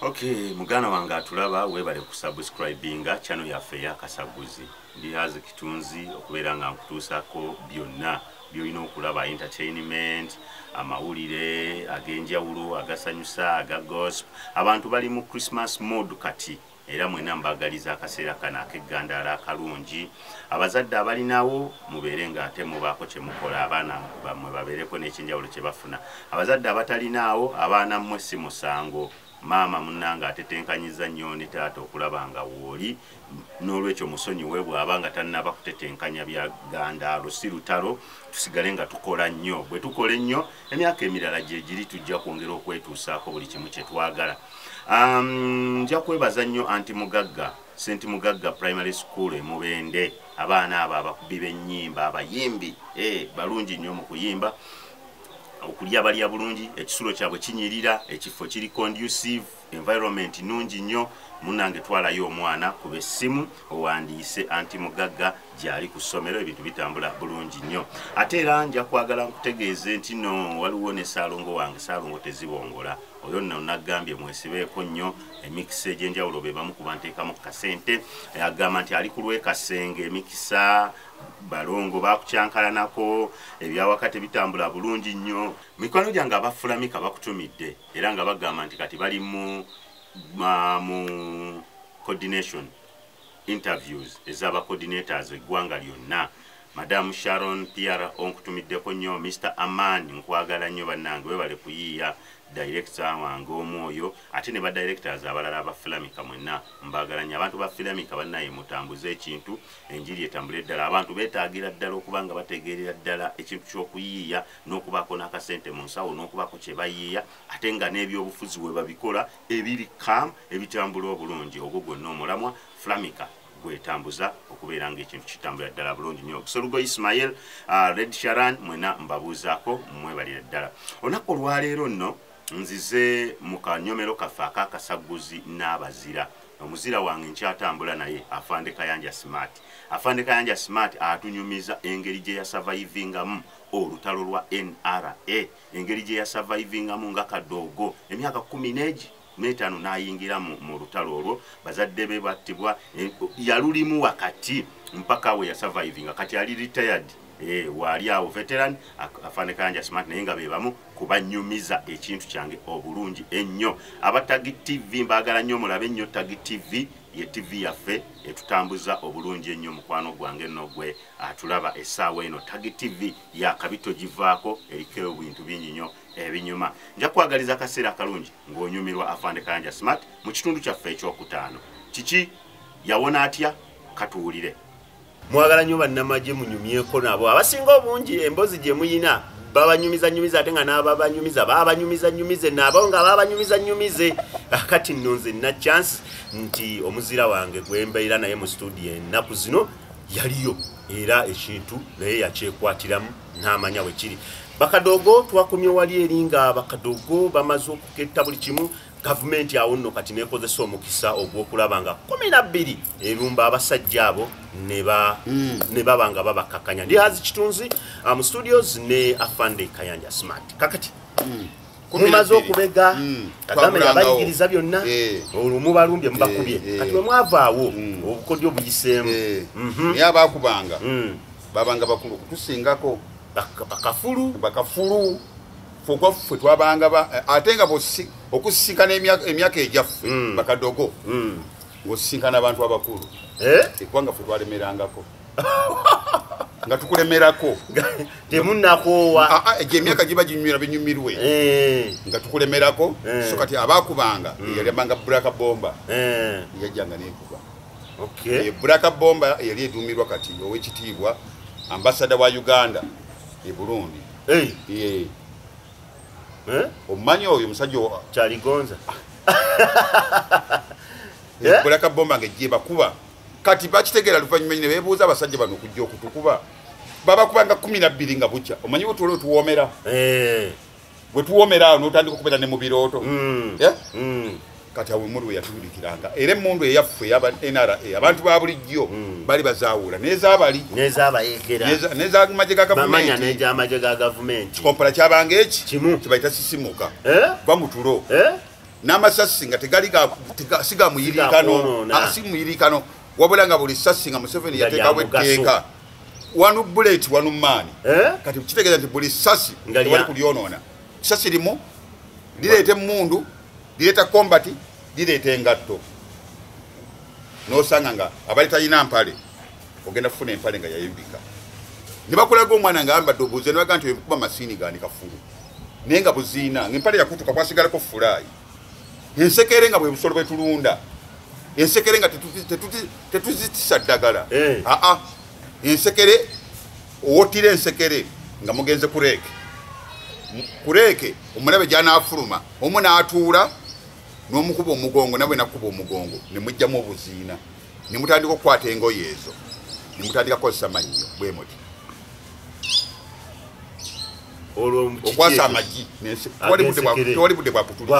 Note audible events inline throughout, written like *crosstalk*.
okay muganda wange atulaba webale kusubscribinga channel yaffe eyakasaguzi ndi hazi kitunzi okubeera nga nkutuusako byonna byolina okulaba entertainment amawulire ag'enjawulo agasanyusa aga gospel abantu bali mu christmas mode kati era mwena mbagaliza akaseera kano ak'eggandaala akalungi. Abazadde abalinawo mubeere nga ate mubaako kyemukola abaana bammwe babeereko n'ekyenjawulo kye bafuna. Abazadde abatalinaawo abaana mmwe si musango maama munnange atetenkanyiza nnyo ne taata okulaba nga wooli n'olwekyo musonyiwe bw'aba nga tannaba kutetenkanya bya gandaalo si lutalo tusigale nga tukola nnyo. Bwe tukola ennyo emyaka emirala gye giri tujja kwongera okwetuusaako buli kimu kye twagala. Nja kwebaza nnyo anti mugagga senti mugagga primary school emubende abaana abo abakubi b'ennyimba abayimbi eh, balungi nnyo mu kuyimba okulya balya bulungi ekisulo kyabwe kinyirira ekifo kiri conducive environment nungi nnyo. Munange twalayo omwana kuba essimu owandiise anti mugagga gyali ku ssomero ebintu bitambula bulungi nnyo. Ate era nja kwagala nkutegeeze nti no waliwo ne saalongo wange saalongo tezibongola oyo nno nagambye mwesibeeko nnyo emikisa egyenjawulo be bamu kuba nteekamu kasente agamba nti ali ku lwekasenge emikisa balongo bakukyankalanako ebyawakati bitambula bulungi nnyo. Mikwano gyange abafulamika bakutumidde era nga bagamba nti kati bali mu mu coordination interviews ez'abacoordinators eggwanga lyonna madamu sharon piara onkutumiddeko nnyo mr aman nkwagala nnyo bannange webale kuyiiya director wange omwoyo ate ne badirectors abalala aba filamika mwenna. Mbagala nnyo abantu ba filamika bannaye mutambuze ekintu enjiri etambula eddala abantu betaagira ddala okuba nga bategeerera ddala ekintu ky'okuyiiya n'okubaako n'akasente mu nsawo n'okubaako kye bayiiya ate nga n'ebyobufuzi we babikola ebiri kam ebitambula obulungi. Ogwo gwonna omulamwa filamika gwetambuza okubeera nga ekintu kitambula ddala bulungi nnyo. Solugo ismail uh, red sharan mwena mbabuuzaako mwebalira ddala. Olunaku olwaleero nno nzize mu kanyomero kaffe akakasaguzi n'abazira. Omuzira wange nkyatambula naye afande kayanja smart. Afande kayanja smart atunyumiza engeri gye yasavaivingamu olutalo lwa nra engeri gye yasavaivingamu nga kadoogo emyaka kumi n'egi n'etaano n'ayingira mu lutalo olwo bazadde be battibwa eh, yalulimu wakati mpaka we yasavaivinga kati ali retired. Eh, waali awo veteran kayanja smart naye nga be bamu kubanyumiza ekintu kyange obulungi ennyo. Abatagi tv mbaagala nnyo mulabe ennyo tagi tv ye tv yaffe etutambuza obulungi ennyo mukwano gwange nno gwe atulaba essaawa eno. Tagi tv yakabito givaako eriko ebintu bingi nnyo ebinyuma. Nja kwagaliza akaseera akalungi ng'onyumirwa afande kayanja smart mu kitundu kyaffe ekyokutaano. Kiki? Yawona atya? Katuwulire mwagala nnyo bannamagye munyumyeko nabo. Abasinga obungi emboozi gye muyina babanyumizanyumiza ate nga n'ababanyumiza babanyumizanyumize nabo nga babanyumizanyumize. Kati nno nze nna chance nti omuzira wange gwe mbeera naye mu studio ennaku zino yaliyo era ekintu naye yakyekwatiramu n'amanya bwe kiri bakadogo twakomye wali eri nga bakadogo bamaze okuketta buli kimu gavumenti awo nno kati nekozesa omukisa ogw'okulaba nga kumi nabbiri erumba abasajja abo ne ne baba nga babakakanya ndi hazi kitunzi mu studios ne afande kayanja smart kakati Kumi mumaze okubega Mm, kagame twagulangawo. yabayigiriza byonna Eh. olwo mubalumbye mubakubye Eh, eh. kati bwe mwavaawo Mm. obukodyo buyiseemu Eh, Mhm. naye abakubanga Mm. babanga bakulu okutusingako bakafulu. Bakafulu. Fugwa ffe twabanga ba- eh, ate nga okusisinkana emyaka- egyaffe Mm. bakadogo Mm. ng'osisinkana abantu abakulu. Eh? ekubanga ffe twalemerangako. *laughs* Nga tukulemerako. Temunakoowa. Ah, ah, egyo emyaka giba ginyumira binyumirwe. Eh, nga tukulemerako so kati abakubanga yalyambanga bulaka bomba. Eh, yajjanga nekuba. Okay. bulaka bomba yali eduumirwa kati owekitiibwa ambasada wa uganda e burundi. Eh, Ye, eh, omumanyi oyo omusajja owa- kyaligonza *laughs* Eh? bulaka bomba ngaejje bakuba. Kati bakitegeera luvanyuma ne beebuuza abasajja bano okujja okutukuba. Babakubanga kumi nabbiri nga bukya. Omanyi bwetuola otuwoomera? Eh, bwe tuwoomera awo n'otandika okubeera ne mu birooto. Mm, Yeah? mm, kati awo emundu we yatubulikiranga era emundu eyaffe eyaba nra abantu ba bulijjo Mm. bali bazaawula. N'ezabali n'ezamaje ga gavumenti. Kikompala kyabanga eki? Kibayita sisimuka. Eh? va mu tulo Eh? n'amasasi nga tegali ga- tega- si ga muyirikano. Kwonoona. Ah, si muyirikano. Wabula nga buli sasi nga museveni yateekawo etteeka. Wanu bullet wanu maani. Eh? kati kitegeeza nti buli sasi tewali kulyonoona. Sasi limu lireeta emundu lireeta kombati lireeta engatto. Nosanga nga abali talina mpale ogenda kufuna empale nga yayimbika. Ne bakulaga omwana nga ayambadde obuze ne baga nti kuba masiini gani kafulu naye nga buziina ngaempale yakutuka kwasigalako fulaayi ensekere nga bwe busolo bwetulunda ensekere nga tetuzi- tetuzi- tetuzitisa ddagala. Eh. aa ensekere owotira ensekere nga mugenze kureeke kureeke omulabe gyanafuluma omu n'atuula n'omukuba omugongo nabwe nakuba omugongo nemugjamu obuziina. Nemutandika okukwata engoye ezo. Nemutandika kukozesa mannyo bwe muti. Okwasa amagi nense- tewali budde bwakutuliza.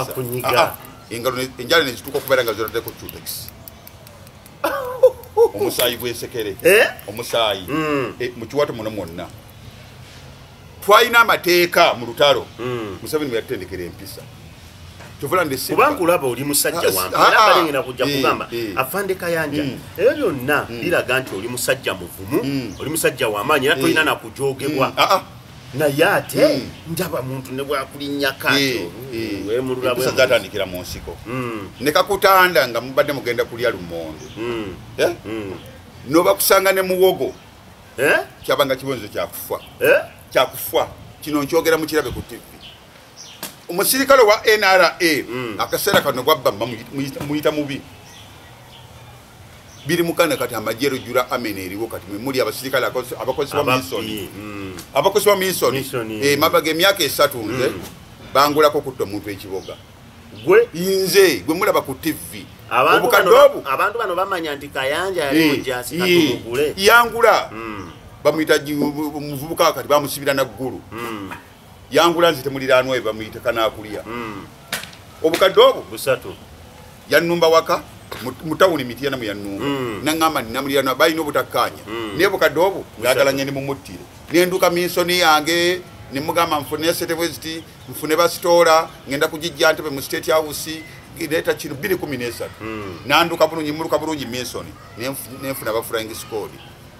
Ah, ah. engalo ne- enjala nezituuka okubeera nga zotaddeko cutex *laughs* omusaayi gw'ensekere Eh? omusaayi. Mm. Eh, mu kiwato muno mwonna. Twalina amateeka mu lutalo. Mm. museveni bweyatutendekera empisa kyovula ndese kuba nkulaba oli musajja Ah, wange ah, era ah. balengera kujja Eh, kugamba eh. afande kayanja Mm. ebyo byonna biraga nti oli musajja muvumu Mm. oli musajja wamaanyi era tolina nakujogebwa naye ate Mm. ndaba muntu ne bwakulinnya Eh, katyo eh. wemulula empisa zatandikira mu nsiko Mm, ne kakutanda nga mubadde mugenda kulya lumonde mm, Eh? mm. nobakusanga ne muwogo Eh? kyabanga kibonzo kyakufa Eh? kyakufa kino nkyogera mukirabe ku tv omusirikale wa nra Mm. akaseera kano gwabba muyita- mubi. Biri mukana kati amajero jura amene eriwo kati mwemuli abasirikale Ababbi, misoni mm. abakozi ba misoni Misoni. Eh, mabaga emyaka esatu nze Mm. bangulako kutta omuntu ekiboga. Gwe? Nze gwe mulaba ku tv abantu obukadde obu abantu bano bamanya nti kayanja yali Eh, eh, yangula. Mm, bamuyita omuvubuka kati bamusibira naggulu mm, yangula nze temuliranwa we bamuyita kanakulya mm. obukadde obwo busatu. yanumba waka mu- mutawuni mitiyana muyanumba Mm. naŋamba nti namulirana balina obutakkanya Mm. naye bukadde obwo ngagalanye mumuttire. Nenduka minsoni yange nemugamba nfune setebweziti nfune basitoola ngenda kugijja ntebe mu state house leeta kino 213 Mm. nanduka bulungi muluka bulungi minsoni nenf- nenfuna abaflying squad.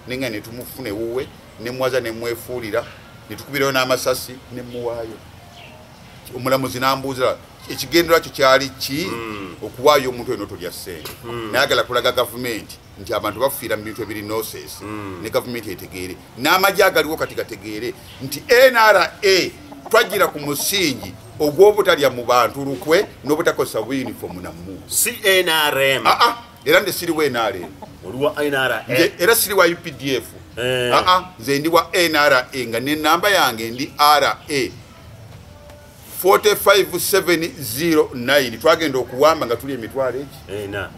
Nenga netumufune wuwe nemwaza nemwefuulira netukubirayo n'amasasi nemuwaayo omulamuzi nambuuzira ekigendera kyo kyali ki? Mm. okuwaayo omuntu oyo notolya ssente. Mm. nayagala kulaga gavumenti nti abantu bafiira mu bintu ebiri noses. Mm. ne gavumenti etegeere. N'amagye agaliwo kati gategeere nti nra twagira ku musingi ogw'obutalya mu bantu lukwe n'obutakozesa buyunifomu namu cnrm aa era nze siri wa nra oliwa nra nze era siri wa updf Eh. aa nze ndi wa nra nga nenamba yange ndi ra 45709 twagenda okuwamba nga tuli emitwalo egi. Ena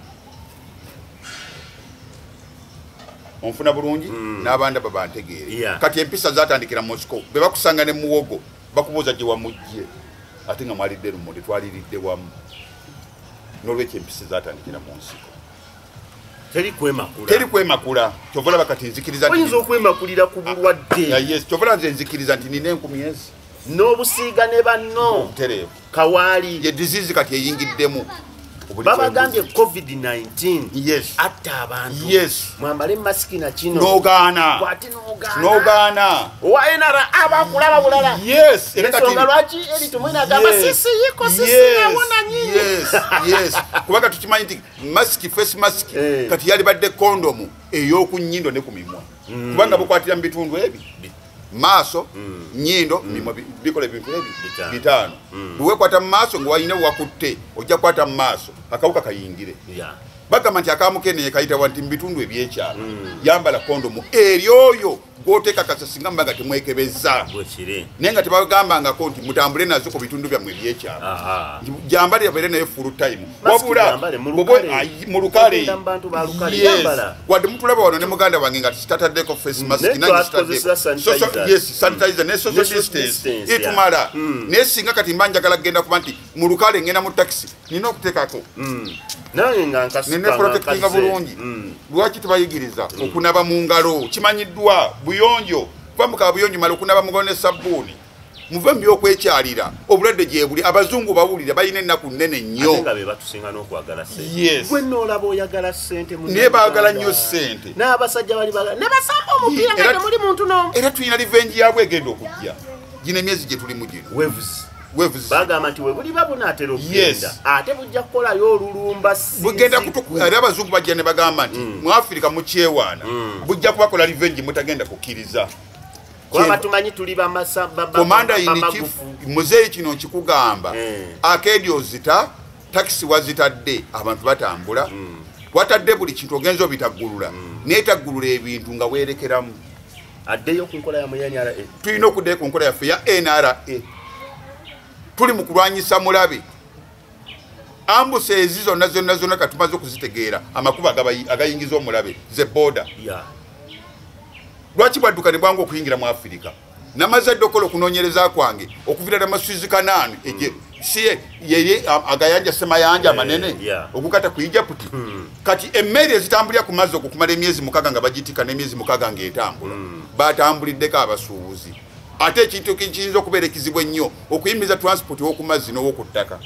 onfuna bulungi? Mm. n'abandi abo bantegeere. Yeah. kati empisa zatandikira mosco be bakusanga ne muwogo bakubuuza gye wamugye ate nga mwalidde lumonde twaliridde wamu. N'olwekyo empisa zatandikira mu nsiko teri kwemakula teri kwemakula. Kyova olaba kati nzikiriza nti- oyinza okwemakulira ku Ya, bulwadde. yes. Kyova olaba nze nzikiriza nti nina enkumi ezi n'obusiiga ne banno kawaali. Ye disease kati eyingiddemu babagambye kwembuzi. covid-19 yes. atta abantu. Mwambale masiki na kino. N'ogaana. Kwati n'ogaana. N'ogaana. Owa nra abakulaba bulala. Ensonga lwaki eri tumwina agamba Yes. sisi yiko sisi Yes, yawona nyinyi yes, yes. *laughs* kubanga tukimanyi nti masiki face mask Eh. kati yalibadde kondomu ey'okunyindo ne ku mimwa. Kubanga bukwatira mu bitundu ebi maaso nyindo mm. bi- bikola ebintu ebi Bitaano. bitaano kwata mu maaso ine wakutte ojja kwata mu maaso akawuka kayingire Ya. Bagamba nti akamukeneye kayitibwa nti mu bitundu ebyekyalo. Yambala kondomu eri oyo gwoteeka kasasinga muba nga temwekebeza bwekiri naye nga tebagambangako nti mutambule nazo ku bitundu byammwe ebyekyalo. Aha. jambale yabeere naye full time. Wabula mu lukale. wadde mutulaba wano ne muganda wange nga tataddeko face mask sanitizer. Sanitizer ne social distance. etumala yeah. naye singa kati mba njagala kugenda kuba nti mu lukale ngenda mu takisi nina okuteekako. Nange nga nkasuka nina protectinga bulungi lwaki tebayigiriza? Okunaba mu ngalo kimanyiddwa buyonjo. Kuba mukaba buyonjo mala okunaba mungalo ne sabbuuni. Muve mu byokwekyalira obulwadde gye buli abazungu bawulira balina ennaku nnene nnyo. Naye baagala nnyo sente. n'abasajja bali bagala ne basamba omupiira nga Era- tulina livenji yabwe egenda okujja. Gino emyezi gye tulimu gino bagamba nti we buliba bunaatera okugenda. Ate bujja kukolayo olulumba bugenda era abazungu bajja ne bagamba nti mu afirika mukyewaana bujja kubakola livenji mutagenda kukkiriza. Kuba tumanyi tuli komanda bamagufu. muzeeyi kino nkikugamba Eh. akeedi ozita takisi wazitadde abantu batambula. Watadde buli kintu ogenza obitaggulula. Naye taggulula ebintu nga weerekeramu. Addeyo ku nkola ya muyanira tulina okuddayo ku nkola yaffe ya nra tuli mu kulwanyisa mulabe. Ambusa ezi zonna zonna zonna katumaze okuzitegeera amakubo agayingiza omulabe ze boda lwaki bwadduka ne bwangu okuyingira mu afirika namaze dde okola okunoonyereza kwange okuvira eje si ye- yeye a- agayanja semayanja amanene yeah. ogukata ku egypt. Kati emmeeri ezitambulira ku mazzi okukumala emyezi mukaga nga bagitika n'emyezi mukaga ng'etambula batambuliddeko abasuubuzi ate ekintu kiyinza okubeera ekizibu ennyo okuyimiriza transport ow'oku mazzi n'ow'oku ttaka.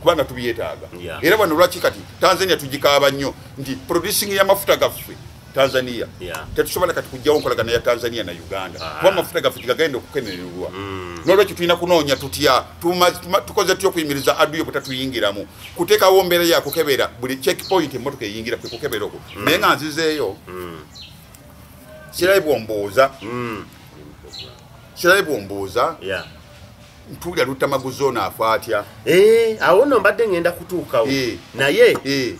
Kubanga tubyetaaga. Yeah. era bano lwaki kati tanzania tugikaaba nnyo nti producing y'amafuta gaffe tanzania Yeah. tetusobola kati kujjawo nkolagana ya tanzania na uganda. Ah. kuba amafuta gaffe tigagenda okukenererwa nolwekyo tulina kunoonya tutya? Tukoze tutya okuyimiriza aduyo butatuyingiramu kuteekawo mbeera yakukebera buli checkpoint emotoka eyingira kwe kukebera okwo. Naye nga nzizeeyo bomboza bwombuuza kirabe bwombuuza ya mpulira lutamaguzi ono afa atya Eh, awo nno mbadde ngenda kutuukawo Eh. naye Eh.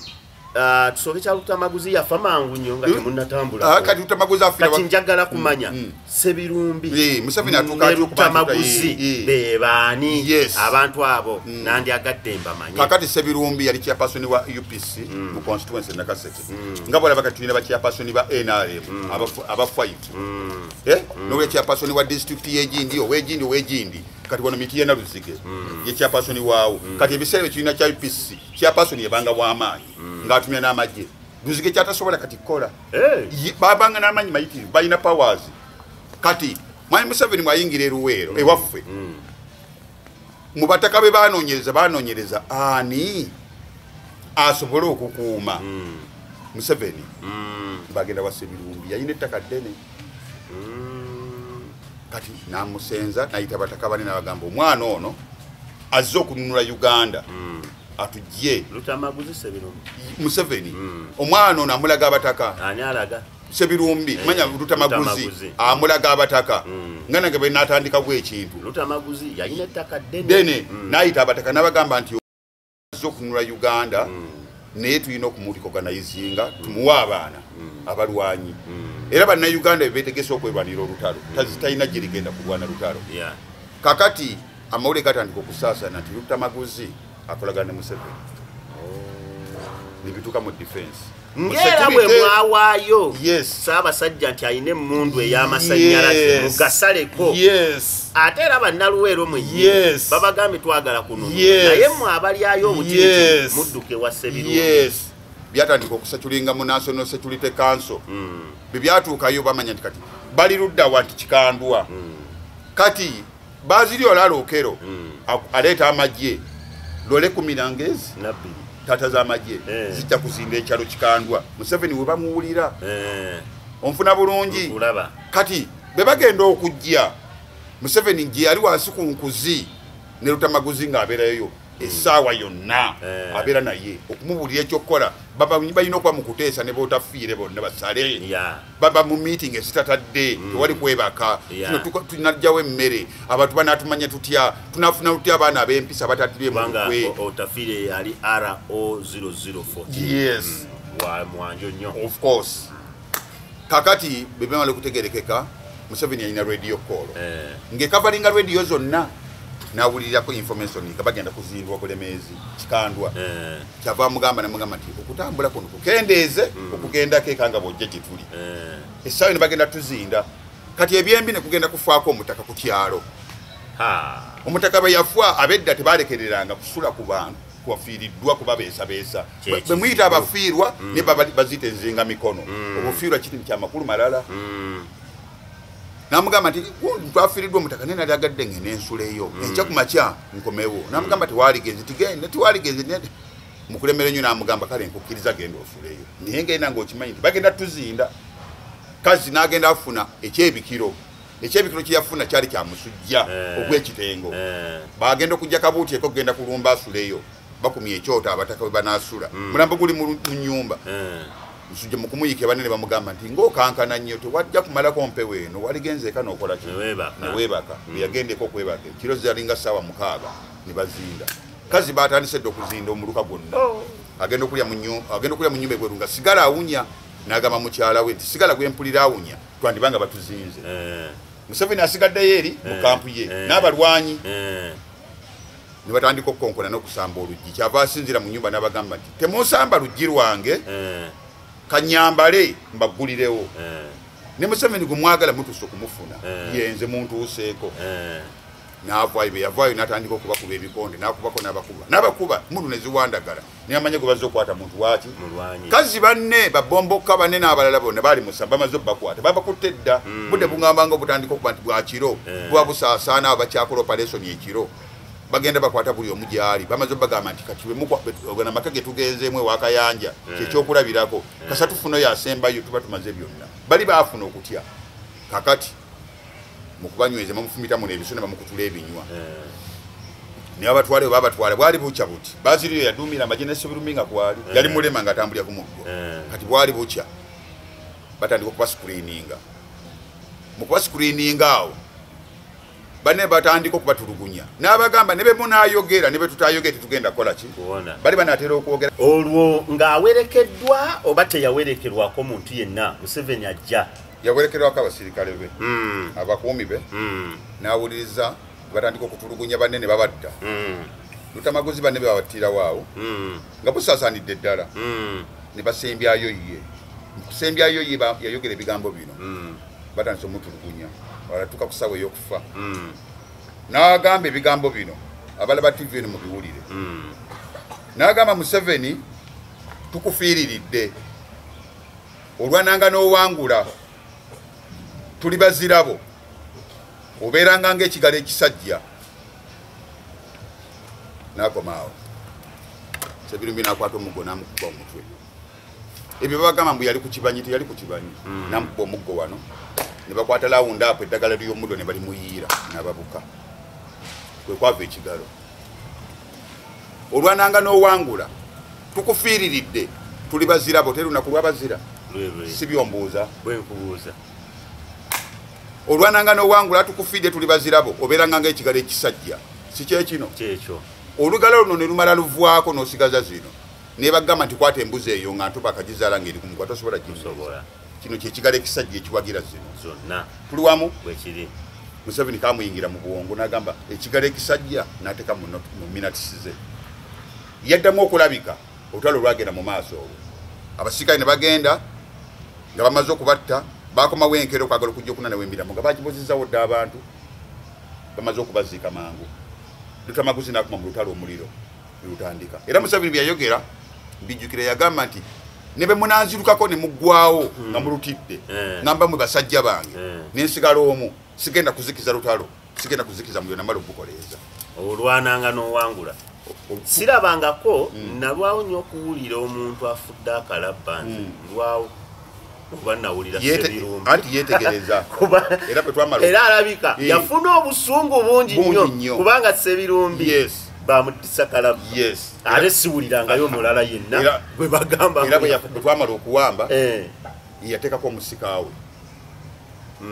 Tusooke kyalutamaguzi yafa mangu nnyo nga Ah, temunnatambula kati lutamaguzi afira kati njagala kumanya Mm. sebirumbi. Eh, atya okuba lutamaguzi eh, eh. bebaani abantu abo? Nandyagadde mbamanye. Kakati sebirumbi yali chairperson wa upc mu constituency nakaseke nga bwolaba kati tulina bachairperson ba nrm abafight Eh? nobula chairperson wa district yegindi owegindi owegindi kati wano miti yena luzige ye chairperson waawo. Kati ebiseera ekibiina kya upc chairperson yebanga w'amaanyi ng'atumya n'amagye. Luzige kyatasobola kati kukola Eh, Ye- babanga n'amanyi mayitirivu balina powers. Kati mwami museveni mwayingira eruweero ewaffe mu bataka be banoonyereza banoonyereza ani asobole okukuuma? Museveni. Bagenda wasa ebirumbi yalina ettaka ddene kati namusenza nayita bataka bane nabagamba omwana ono azze okununula uganda. Atugye lutamaguzi sebirumbi museveni. Omwana ono amulaga abataka. Sebirumbi Eh, manya lutamaguzi amulaga abataka. Mm. nga nange bwe ekintu. Lutamaguzi yalina ettaka ddene. Dene nayita abataka nabagamba nti azze okununula uganda naye tulina okumulicoganizinga tumuwe abaana abalwanyi. Era bannayuganda bebetegese okwerwanira olutalo. Tazi- talina gye ligenda kulwana lutalo. Kakati amawulire gatandika okusaasana nti lutamaguzi akolagana ne museveni. Nebituuka mu defense Mu ng'era bwe mwawaayo. Saabasajja nti alina emmundu ey'amasannyalaze mugasaleko. Yes. Ate era bannaluweero mwe Yes. babagambye twagala kununula. Naye mwe abalyayo obutiti mudduke wa sebirumbi yes. Byatandika okuseculinga mu national security council. Bwe byatuukayo bamanya nti kati bali luddawa nti kikandwa. Kati baziri olala okero aku- aleeta amagye. Lole kumi nangezi tata z'amagye Eh. zijja kuzinda ekyalo kikandwa. Museveni we bamuwulira. Eh, onfuna bulungi? Kati be bagenda okujja museveni gye yali wansi ku nkuzi ne lutamaguzi ng'abeerayo essaawa yonna. Eh. abeera naye. Okumubuulira ekyokukola baba balina okuba mu kuteesa ne bootafiire bonna basale. Baba mu meeting ezitatadde tewali kwebaka. Tunajjawo emmere. Abantu banatumanya tutya? Tunafuna tutya abaana ab'empisa batatirwe mu kubanga lukwe o- otafiire yali ro0014 yes. Wa mwanjo nnyo. Of course. Kakati bebemala okutegerekeka museveni alina radio call. Eh, ngekavalinga rediyo zonna nawulirirako information nga bagenda kuzindwa bulemeezi kikandwa. Eh, kyava mugamba namugamba nti okutambula kuno kukendeeze okugendako eka nga bwojja gye tuli. Eh. essaawa ne bagenda tuzinda. Kati ebyembi ne kugenda kufaako omutaka ku kyalo. Omutaka bwe yafa abedda tebalekereranga kusula ku bantu kubafiiriddwa kuba beesabeesa bwe muyita abafiirwa ne baba bazita enzinga mikono obufiirwa kiri kyamakulu malala namugamba nti "Gundi twafiiriddwa omutaka naye nali agadde ngene ensuleyo enkya ku makya nkomewo. Namugamba tiwaligenze tigende tiwaligenze ne- mukulembera nnyo namugamba kale nkukkiriza genda osuleyo naye ngenda ngaokimanyi nti bagenda tuzinda. Kazi nagenda afuna ekyebikiro ekyebikiro kyeyafuna kyali kyamusujja Eh. ogwekitengo. Eh, bagenda okujja kabuuti eko kugenda kulumba asuleyo bakumya ekyoto abataka we banasula mulambo guli mu mu nyumba eh, musujja mukumuyika banene bamugamba nti ngaokankana nnyo tewajja kumalako mpewo eno waligenzeeka nokola ki? Neweebaka. neweebaka eyagendeko okwebaka. Ekiro zalinga saawa mukaaga ne bazinda. Kazi batandise dde okuzinda omuluka gwonna. Agenda okulya mu nyu- agenda okulya mu nyumba ebweru nga sigala awunya n'agamba mukyala we nti sigala gwempulira awunya twandibanga batuzinze. Eh, museveni asigaddeyo eri mu Eh, kampu ye eh. n'abalwanyi. Ne batandika okukonkona n'okusamba oluggi. Kyava asinzira mu nyumba n'abagamba nti temunsamba luggi lwange kanyambale mbaggulirewo eh, ne museveni gwe mwagala mutuuse okumufuna Eh. yenze muntuuseeko eh, n'avaayo bwe yavaayo n'atandika okubakuba ebikonde n'akubako n'abakuba. N'abakuba munu ne ziwandagala. Niyamanya gwe bazze okukwata muntu waki kazi banne babombokka banne n'abalala bonna baali musamba bamaze obakwata babakutte dda budde bugambanga obutandika okuba nti bwakiro buba busaasaana abo bakyakola operation ekiro bagenda bakwata buli omu gyali. Bamaze obagamba nti kati bwemugana amaka ge tugenzeemu ewakayanja kyekyokulabirako kasa tufunayo asembayo tuba tumaze byonna. Bali baafuna okutya. Kakati mukubanyweza bamufumita muno ebiso ne bamukutula ebinywa. Eh, naye abatwale bwe babatwala bwali bukya buti. Baziriyo yaduumira amagye nesebirumi nga kwali. Yali mulema nga atambulira ku muggo. Eh, kati bwali bukya batandika okubascreeninga mu kubascreeninga awo banne batandika okubatulugunya. N'abagamba ne bemunayogera ne betutayogera tetugenda kukola ki? Bali banatera okwogera. Olwo ng'awerekeddwa oba teyawerekerwako muntu yenna museveni ajja. Yawerekerwako abasirikale be. Mm, abakuumi be. Mm, n'awuliriza batandika okutulugunya banne ne babadda. Mm, lutamaguzi banne be babattirawo awo nga busaasaanidde ddala. Mm, ne basembyayo ye. Mu kusembyayo ye yayogera ebigambo bino. Batandise omutulugunya walatuka ku ssaawa ey'okufa. Mm, n'agamba ebigambo bino abalaba tv eno mubiwulire. Mm. n'agamba museveni tukufiiriridde. Olwananga n'owangula tuli bazirabo. Obeeranga ngaekigalo ekisajja. N'akomaawo sebirumbi nakwata omuggo n'amukuba omutwe. Ebyo babagamba mbu yali ku kibanyi teyali ku kibanyi. N'amukuba omuggo wano ne bakwata lawundi apo eddagala ly'omuddo ne balimuyiira n'ababuka. Kwe kwava ekigalo. Olwananga n'owangula tukufiiriridde tuli bazirabo teri lunaku lwabazira si byombuuza. Olwananga n'owangula tukufiidde tuli bazirabo obeeranga ngaekigalo ekisajja. Si kyekino olugalo luno ne lumala luvwako n'osigaza zino. Nebagamba nti kwata embuzi eyo nga ntuba akagizaala ngeri kumukwa tosobola gisobola sobola kino kyekigalo ekisajja ekiwagira zino. Zonna. Tuli wamu? Bwekiri museveni kamuyingira mu buwongo n'agamba ekigalo ekisajja n'ateeka mu minatisize yaddamu okulabika olutalo lwagenda mu maaso olwo. Abasirikale ne bagenda nga bamaze okubatta bakomawo enkero okwagala okujja okunanawo emiramu nga bagibuzizawo dde abantu bamaze okubaziika mangu. Lutamaguzi nakuma mu lutalo omuliro lutandika. Era museveni byayogera mbijjukira yagamba nti ne bemunanzirukako ne muggwawo nga mulutidde. Eh. ngamba mwe basajja bange. Eh. nensigala omu sigenda kuzikiza lutalo sigenda kuzikiza muliro namala ogukoleeza olwananga n'owangula. Sirabangako nalwawo nnyo okuwulira omuntu afudde akalabba nti lwawo. Oba nawulira anti yetegereza *laughs* Kuba- era alabika yafuna obusungu bungi nnyo kubanga sebirumbi. Bamutisa yes. Ate siwulirangayo mulala yenna bwe bagamba era bwe bwe twamala okuwamba Eh, yateekako omusikaawe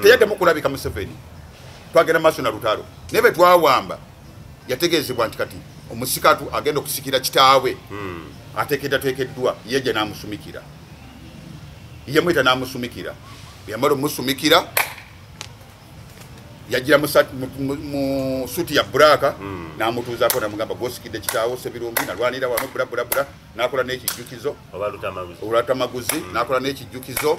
teyaddamu kulabika museveni. Twagenda maaso na lutalo. Naye bwe twawamba yategeezebwa nti kati omusikatu agenda okusikira kitaawe. Ateekeddateekeddwa yejja n'amusumikira. Yemwita n'amusumikira yamala omusumikira yagira mu suti ya buraaka n'amutuuzaako namugamba gwosikidde kitaawo sebirumbi nalwanira wano bulabulabula n'akola n'ekijjukizo. Lutamaguzi. Olwatamaguzi nakola n'ekijjukizo.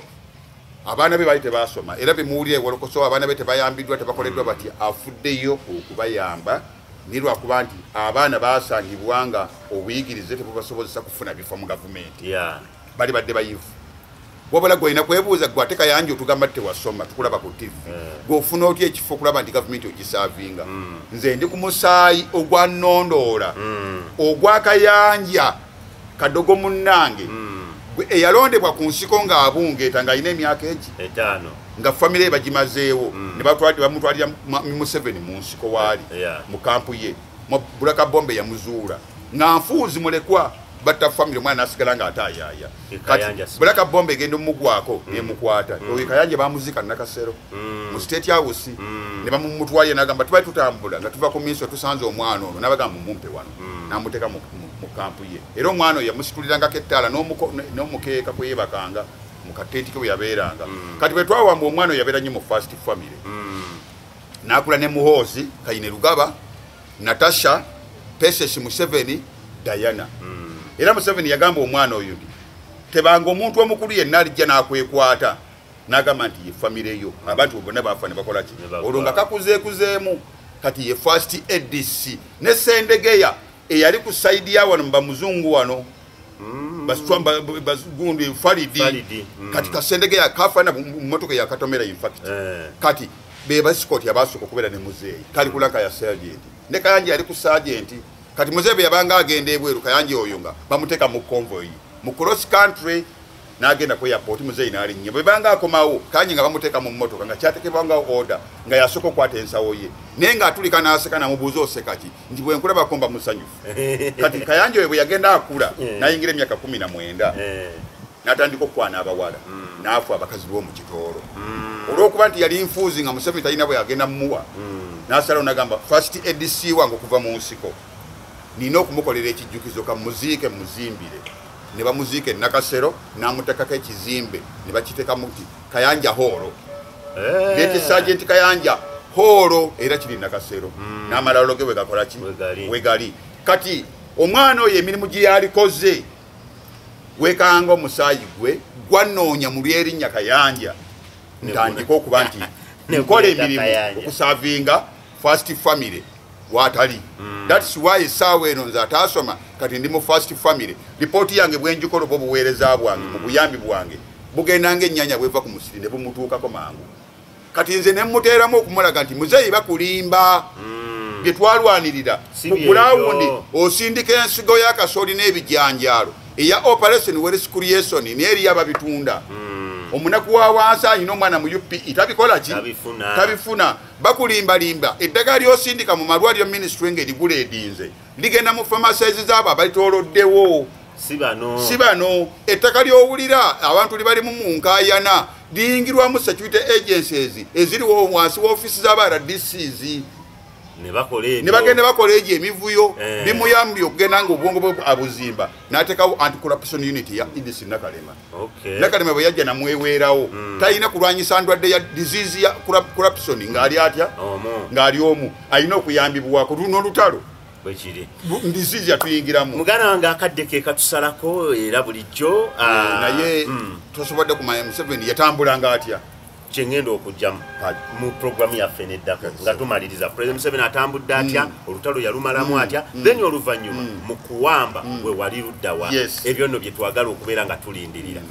Abaana be baali tebasoma. Era bemuwulira ewolokoso abaana be tebayambiddwa tebakoleddwa bati afuddeyo okubayamba. Ni lwakuba nti abaana basangibwa nga obuyigirize tebubasobozesa kufuna bifo mu gavumenti. Ya. Bali badde bayivu wabula gwolina kwebuuza gwe ate kayanja otugamba tewasoma tukulaba ku tv gweofuna otya ekifo okulaba nti gavumenti ogisaavinga nze ndi ku musaayi ogwa nondoola ogwa kayanja kadogo munnange. Gwe eyalondebwa ku nsiko ng'abungeeta ng'alina emyaka egi. Nga famire bagimazeewo. Ne bamutwalira mu- museveni mu nsiko waali mu kampu ye. Bulaka bombe yamuzuula. Nga nfuuzi mulekwa batta famire omwana nasigala nga ate ayaaya bulaka bombe egenda omugwako nemukwata oyo kayanja bamuzika nakasero. Mu state house ne bamumutwalire nagamba tubali tutambula nga tuva ku minsi tusanze omwana ono. Nabagamba mumumpe wano namuteeka mu kampu ye. Era omwana oyo yamusitulirangako ettaala n'omukeeka kwe yebakanga mu kateeti ke bwe yabeeranga kati bwe twawamba omwana oyo yabeera nnyo mu fast family nakula ne muhoozi kayine lugaba natasha peses museveni diana era museveni yagamba omwana oyo nti tebanga omuntu omukulu yenna alijja n'akwekwata. N'agamba nti ye famire yo. Abantu bo bonna bafa ne bakola ki? Olwo nga kakuzeekuzeemu kati ye fast adc ne sendegeya eyali ku saidi ya wano mubamuzungu wano ba- bagundi faridi mm. kati kasendegeya kafaana mu motoka yakatomera infact Eh. kati bebasikoti abasooka okubeera ne muzeeyi kali kulaka ya sergenti ne kayanje yali ku sagenti kati muzeeyi bwe yabanga agenda ebweru kayanje oyo nga bamuteeka mu convoy. Mu cross country n'agenda ku airport muzeeyi n'alinnya bwe banga akomawo kayanje nga bamuteeka mu mmotoka nga kyatekebwanga order nga yasooka okwata ensawo ye. Naye ng'atulika n'aseka namubuuza oseka ki nti bwe nkulabako mba musanyufu. *laughs* Kati kayanje oyo bwe yagenda akula Eh. n'ayingira emyaka kumi na mwenda. Eh, n'atandika okwana abawala n'afa abakazi b'omu kitoolo olwokuba nti yali nfuuzi nga museveni talina bwe yagenda mumuwa n'asalawo nagamba fast adc wange okuva mu nsiko nina okumukolera ekijjukizo kamuziike muzimbire. Ne bamuziika enakasero n'amutekako ekizimbe ne bakiteekamu ti kayanja hoolo eh, leeti sagenti kayanja hoolo era kiri nakasero. N'amalalo ge wegakola ki? Wegali. kati omwana oyo emirimu gye yalikoze wekanga omusaayi gwe gwanoonya mu lyerinnya kayanja. Ntandika okuba nti *laughs* nkola emirimu okusavinga fast family watali thats why essaawa eno nze ataasoma kati ndi mu fast family. Lipooti yange bwenjikola oba obuweereza bwange mu buyambi bwange bugendanga ennyanya bweva ku musiri ne bumutuukako mangu. Kati nze ne mmuteeramu okumulaga nti muzeeyi bakulimba. Bye twalwanirira byebyo. gulawundi osindika ensigo y'akasooli n'ebijanjaalo eya operation wells creation n'eriyo ababitunda omunaku wa wansi alina omwana mu upe tabikola ki? Tabifuna. bakulimbalimba. Eddagala lyosindika mu malwaliro ministry ng'erigula edinze. Ligenda mu famasaezi zaabo abalitoloddewo si bano. Ettaka lyowulira abantu libalimu mu nkayana liyingirwamu security agencies eziriwo wansi wa ofiisi z'aba rdcs ne bakola egyo emivuyo Eh. bimuyambye okugenda nga obwongo bwe abuzimba. N'ateekawo anticorruption unit ya idc nakalema. Nakalema bwe yajja namweweerawo talina kulwanyisa ndwadde ya disease ya corrup- corruption ng'ali atya? Ng'ali omu. Alina okuyambibwako luno olutalo bwe kiri. Disease yatuyingiramu. Muganda wange akadde ke katusalako era bulijjo ah, naye mm, tosobodde kumanya museveni yatambulanga atya kyengenda okugjamu Kale. mu programu yaffe neddako Yes. nga tumaliriza. President museveni atambudde atya olutalo yalumalamu atya then oluvannyuma mu kuwamba we wali luddawa Yes. ebyo nno bye twagala okubeera nga tulindirira